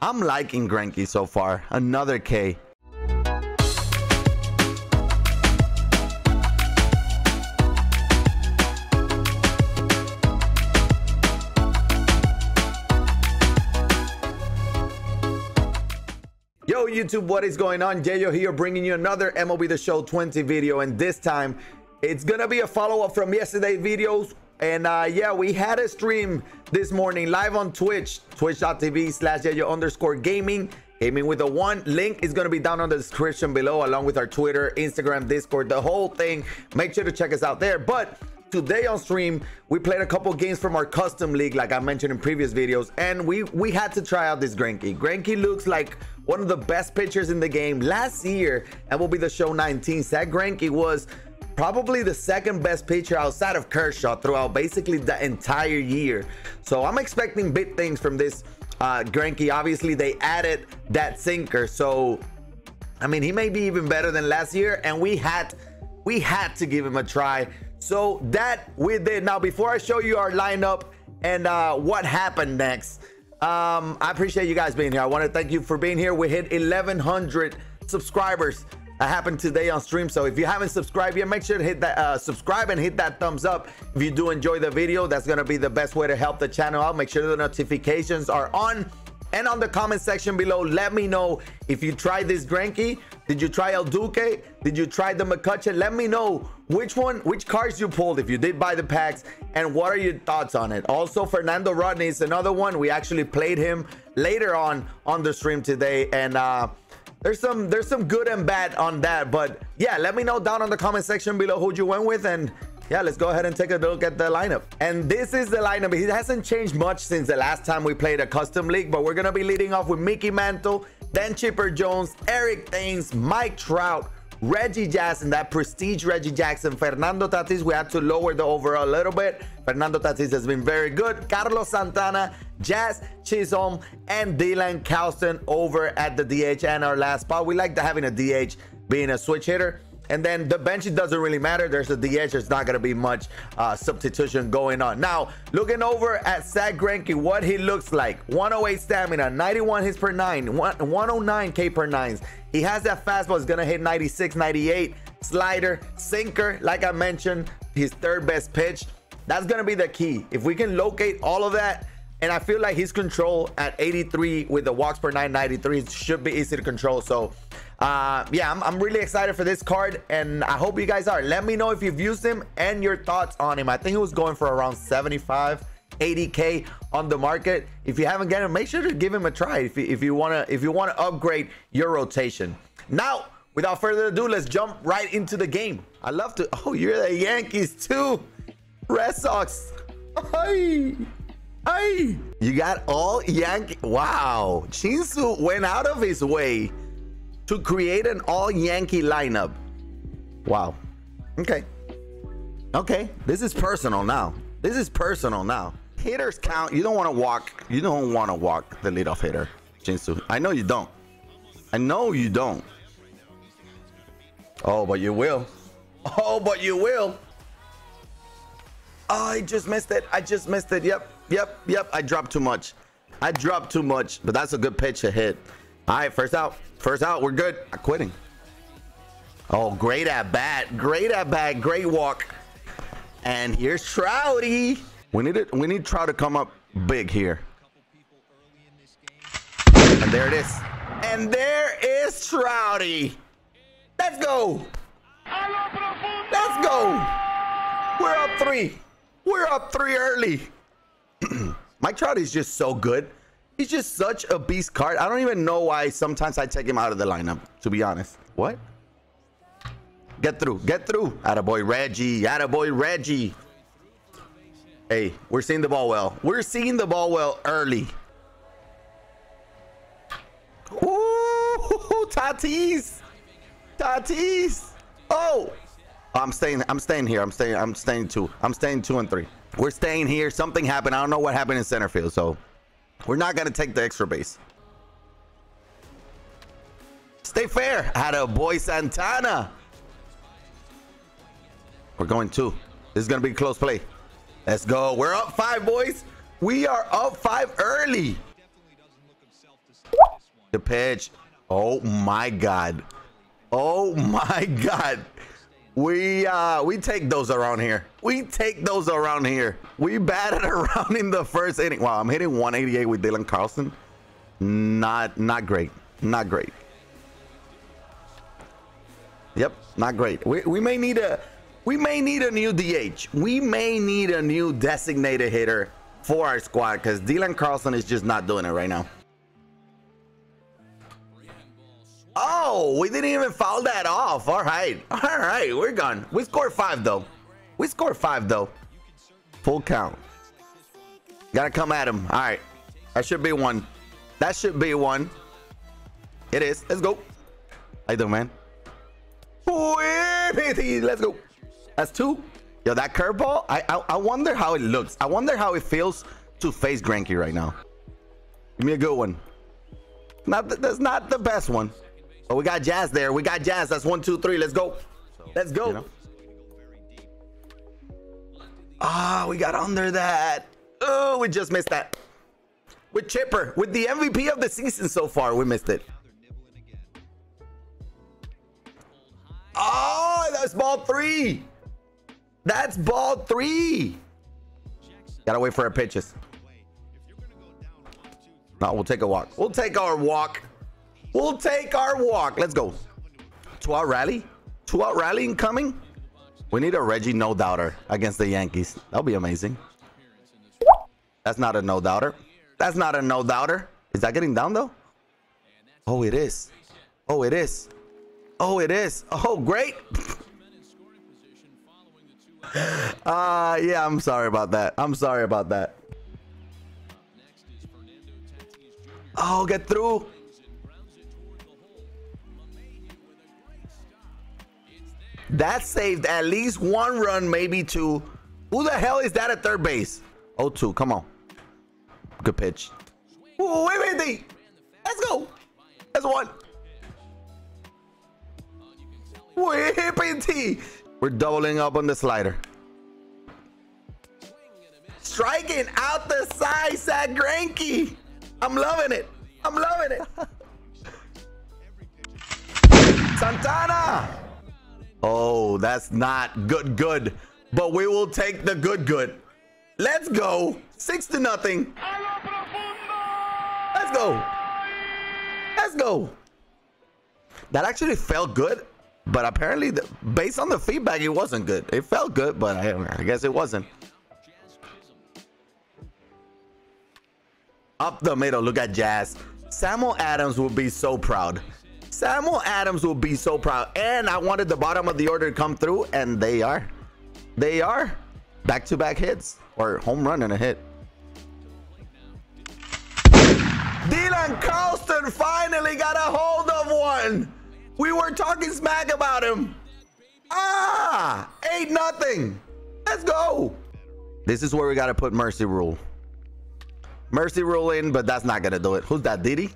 I'm liking Greinke so far. Another K. Yo, YouTube, what is going on? YeYo here, bringing you another MLB The Show 20 video, and this time it's gonna be a follow-up from yesterday's videos. And uh, yeah, we had a stream this morning live on Twitch, twitch.tv slash YeYo underscore gaming. Gaming with a one link is going to be down on the description below, along with our Twitter, Instagram, Discord, the whole thing. Make sure to check us out there. But today on stream we played a couple games from our custom league like i mentioned in previous videos and we we had to try out this Greinke. Greinke looks like one of the best pitchers in the game last year and will be the show 19 Zack Greinke was probably the second best pitcher outside of Kershaw throughout basically the entire year so i'm expecting big things from this uh obviously they added that sinker so i mean he may be even better than last year and we had we had to give him a try so that we did. Now, before I show you our lineup and uh, what happened next, um, I appreciate you guys being here. I want to thank you for being here. We hit 1,100 subscribers. That happened today on stream. So if you haven't subscribed yet, make sure to hit that uh, subscribe and hit that thumbs up. If you do enjoy the video, that's to be the best way to help the channel out. Make sure the notifications are on and on the comment section below let me know if you tried this Greinke did you try El Duque did you try the McCutchen let me know which one which cards you pulled if you did buy the packs and what are your thoughts on it also Fernando Rodney is another one we actually played him later on on the stream today and uh there's some there's some good and bad on that but yeah let me know down on the comment section below who you went with and yeah, let's go ahead and take a look at the lineup. And this is the lineup. It hasn't changed much since the last time we played a custom league, but we're going to be leading off with Mickey Mantle, then Chipper Jones, Eric Thames, Mike Trout, Reggie Jackson, that prestige Reggie Jackson, Fernando Tatis. We had to lower the overall a little bit. Fernando Tatis has been very good. Carlos Santana, Jazz Chisholm, and Dylan Carlson over at the DH and our last spot. We like having a DH being a switch hitter. And then the bench, it doesn't really matter. There's a DH. There's not going to be much uh, substitution going on. Now, looking over at Zach Greinke, what he looks like. 108 stamina, 91 hits per nine, 109 K per nines. He has that fastball. It's going to hit 96, 98. Slider, sinker, like I mentioned, his third best pitch. That's going to be the key. If we can locate all of that, and I feel like his control at 83 with the walks per 993 should be easy to control. So uh, yeah, I'm, I'm really excited for this card and I hope you guys are. Let me know if you've used him and your thoughts on him. I think he was going for around 75 80k on the market if you haven't got him make sure to give him a try if you, if you want to if you want to upgrade your rotation now without further ado let's jump right into the game i love to oh you're the yankees too red sox Hi. You got all yankee wow chinsu went out of his way to create an all Yankee lineup. Wow. Okay. Okay. This is personal now. This is personal now. Hitters count. You don't want to walk. You don't want to walk the leadoff hitter, Jinsu. I know you don't. I know you don't. Oh, but you will. Oh, but you will. Oh, I just missed it. I just missed it. Yep. Yep. Yep. I dropped too much. I dropped too much, but that's a good pitch to hit. All right, first out. First out. We're good. I'm quitting. Oh, great at bat. Great at bat. Great walk. And here's Trouty. We need it. We need Trout to come up big here. And there it is. And there is Trouty. Let's go. Let's go. We're up three. We're up three early. Mike Trout is just so good. He's just such a beast card. I don't even know why sometimes I take him out of the lineup, to be honest. What? Get through. Get through. Attaboy Reggie. Attaboy Reggie. Hey, we're seeing the ball well. We're seeing the ball well early. Ooh, Tatis. Tatis. Oh. I'm staying. I'm staying here. I'm staying. I'm staying two. I'm staying two and three. We're staying here. Something happened. I don't know what happened in center field. So we're not going to take the extra base. Stay fair. Had a boy Santana. We're going two. This is going to be close play. Let's go. We're up five, boys. We are up five early. The pitch. Oh my god. Oh my god. We uh we take those around here. We take those around here. We batted around in the first inning. Wow, I'm hitting 188 with Dylan Carlson. Not not great. Not great. Yep, not great. We, we may need a we may need a new DH. We may need a new designated hitter for our squad because Dylan Carlson is just not doing it right now. We didn't even foul that off. All right. All right. We're gone. We scored five, though. We scored five, though. Full count. Gotta come at him. All right. That should be one. That should be one. It is. Let's go. How you doing, man? Let's go. That's two. Yo, that curveball, I, I, I wonder how it looks. I wonder how it feels to face Greinke right now. Give me a good one. Not that's not the best one. But we got Jazz there. We got Jazz. That's one, two, three. Let's go. Let's go. You know? Ah, we got under that. Oh, we just missed that. With Chipper, with the MVP of the season so far, we missed it. Oh, that's ball three. That's ball three. Gotta wait for our pitches. No, we'll take a walk. We'll take our walk. We'll take our walk. Let's go. Two out rally. Two out rally incoming. We need a Reggie no doubter against the Yankees. That'll be amazing. That's not a no doubter. That's not a no doubter. Is that getting down though? Oh, it is. Oh, it is. Oh, it is. Oh, great. uh, yeah, I'm sorry about that. I'm sorry about that. Oh, get through. That saved at least one run, maybe two. Who the hell is that at third base? Oh, two. Come on. Good pitch. Ooh, wait, wait, wait. Let's go. That's one. Whipping T. We're doubling up on the slider. Striking out the side, Zack Greinke. I'm loving it. I'm loving it. Santana. Oh, that's not good, good. But we will take the good, good. Let's go. Six to nothing. Let's go. Let's go. That actually felt good, but apparently, the, based on the feedback, it wasn't good. It felt good, but I, I guess it wasn't. Up the middle, look at Jazz. Samuel Adams will be so proud. Samuel Adams will be so proud. And I wanted the bottom of the order to come through, and they are. They are. Back-to-back -back hits, or home run and a hit. Dylan Carlson finally got a hold of one. We were talking smack about him. Ah, ain't nothing. Let's go. This is where we got to put mercy rule. Mercy rule in, but that's not going to do it. Who's that, Didi?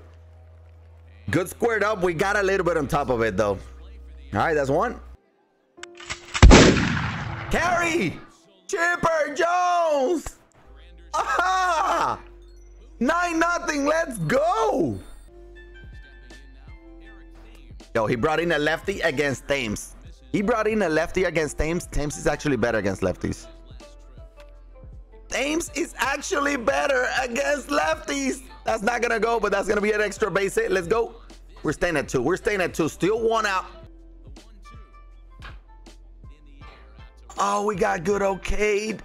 Good squared up. We got a little bit on top of it, though. All right, that's one. Carry! Chipper Jones! Aha! 9 nothing. Let's go! Yo, he brought in a lefty against Thames. He brought in a lefty against Thames. Thames is actually better against lefties. Thames is actually better against lefties. That's not gonna go, but that's gonna be an extra base hit. Let's go. We're staying at two. We're staying at two. Still one out. Oh, we got good okayed.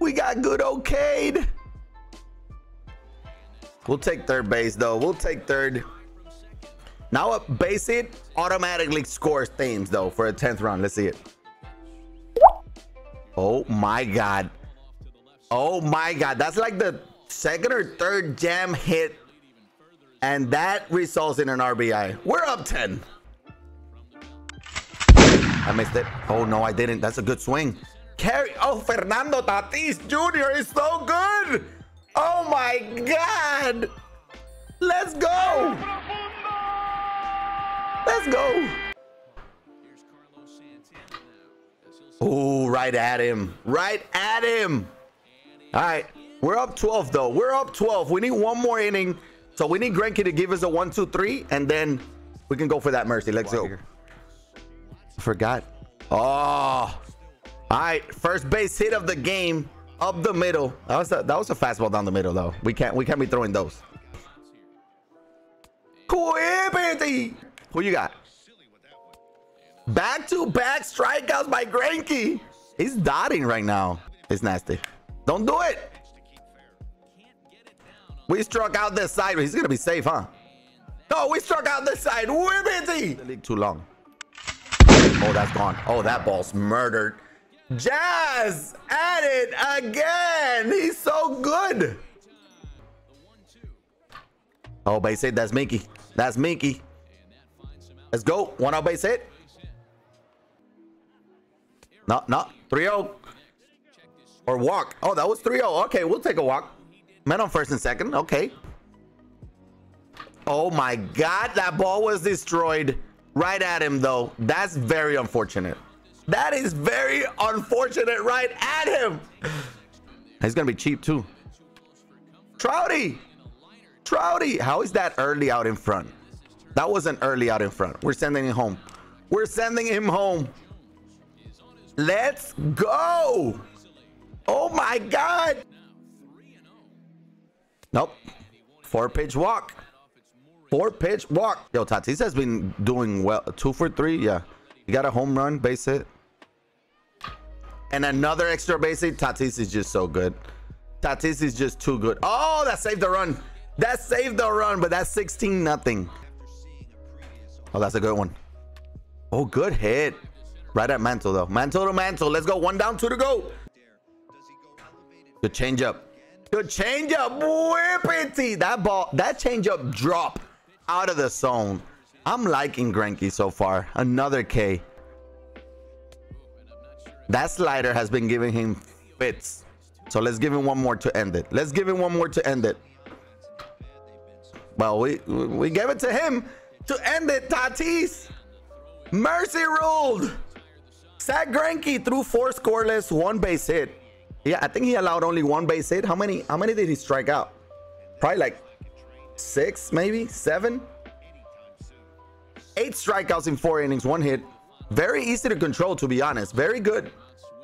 We got good okayed. We'll take third base though. We'll take third. Now a base hit automatically scores Thames though for a 10th round. Let's see it. Oh my God. Oh my God. That's like the second or third jam hit. And that results in an RBI. We're up 10. I missed it. Oh no, I didn't. That's a good swing. Carry. Oh, Fernando Tatis Jr. is so good. Oh my God. Let's go. Let's go. Oh, right at him. Right at him. All right. We're up 12, though. We're up 12. We need one more inning So we need Greinke to give us a one, two, three, and then we can go for that mercy. Let's go. Forgot. Oh. All right. First base hit of the game up the middle. That was a, that was a fastball down the middle though. We can't we can't be throwing those. Quippity. Who you got? Back to back strikeouts by Greinke. He's dotting right now. It's nasty. Don't do it. We struck out this side. He's gonna be safe, huh? No, we struck out this side. Whippity. The league too long. Oh, that's gone. Oh, that ball's murdered. Jazz at it again. He's so good. Oh, base hit. That's Minky. That's Minky. Let's go. One out base hit. No, no. 3-0. Or walk. Oh, that was 3-0. Okay, we'll take a walk. Men on first and second. Okay. Oh my God. That ball was destroyed right at him, though. That's very unfortunate. That is very unfortunate right at him. He's to be cheap, too. Trouty. Trouty. How is that early out in front? That wasn't early out in front. We're sending him home. We're sending him home. Let's go. Oh my God. Nope. Four pitch walk. Four pitch walk. Yo, Tatis has been doing well. Two for three. Yeah. You got a home run, base hit. And another extra base hit. Tatis is just so good. Tatis is just too good. Oh, that saved the run. That saved the run, but that's 16 nothing. Oh, that's a good one. Oh, good hit. Right at Mantle, though. Mantle to Mantle. Let's go. One down, two to go. Good changeup. Good changeup. Whippity. That ball, that changeup drop out of the zone. I'm liking Greinke so far. Another K. That slider has been giving him fits. So let's give him one more to end it. Let's give him one more to end it. Well, we we gave it to him to end it. Tatis. Mercy ruled. Zack Greinke threw four scoreless, one base hit. Yeah, I think he allowed only one base hit. How many? How many did he strike out? Probably like six, maybe seven. Eight strikeouts in four innings, one hit. Very easy to control, to be honest. Very good.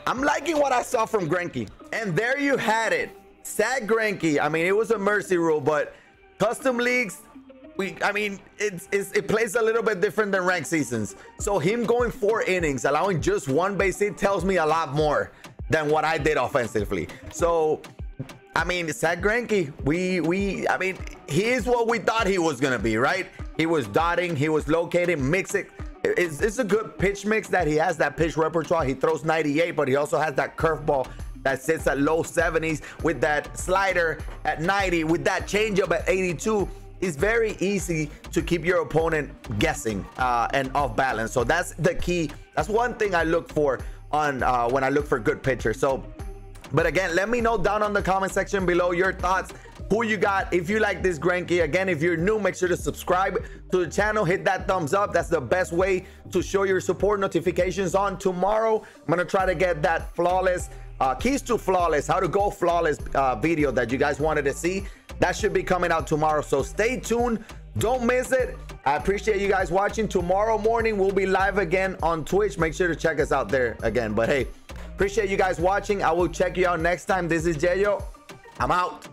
I'm liking what I saw from Greinke. And there you had it. Zack Greinke. I mean, it was a mercy rule, but custom leagues, we I mean, it's, it's, it plays a little bit different than ranked seasons. So him going four innings, allowing just one base hit tells me a lot more than what I did offensively. So I mean, Zack Greinke, we we I mean, he is what we thought he was gonna be, right? He was dotting, he was locating, mixing. It's, it's a good pitch mix that he has that pitch repertoire. He throws 98, but he also has that curveball that sits at low 70s with that slider at 90, with that changeup at 82 it's very easy to keep your opponent guessing uh, and off balance. So that's the key. That's one thing I look for on uh, when I look for good pitchers. So, but again, let me know down on the comment section below your thoughts. Who you got? If you like this Greinke, again, if you're new, make sure to subscribe to the channel. Hit that thumbs up. That's the best way to show your support. Notifications on tomorrow. I'm gonna try to get that flawless uh, keys to flawless, how to go flawless uh, video that you guys wanted to see. That should be coming out tomorrow. So stay tuned. Don't miss it. I appreciate you guys watching. Tomorrow morning, we'll be live again on Twitch. Make sure to check us out there again. But hey, appreciate you guys watching. I will check you out next time. This is YeYo. I'm out.